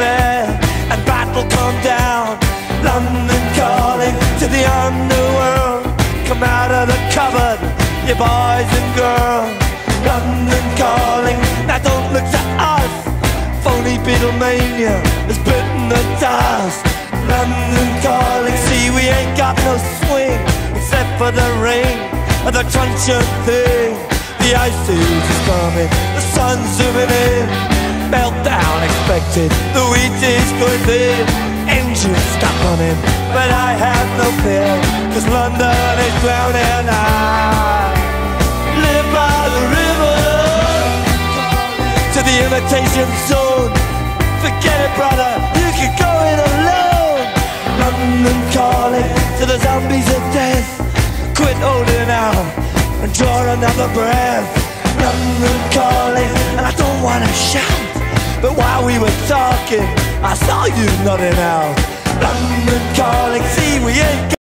declare and battle come down. London calling to the underworld. Come out of the cupboard, you boys and girls. London calling, now don't look to us. Phony Beatlemania has bitten the dust. London calling, see we ain't got no swing except for the rain and the truncheon thing. The ice is coming, the sun's zooming in. The wheat is going thin. Engines stop running, but I have no fear, cause London is drowning. I live by the river to the imitation zone. Forget it, brother, you can go it alone. London calling to the zombies of death. Quit holding out and draw another breath. London calling, and I don't wanna shout. But while we were talking, I saw you nodding out.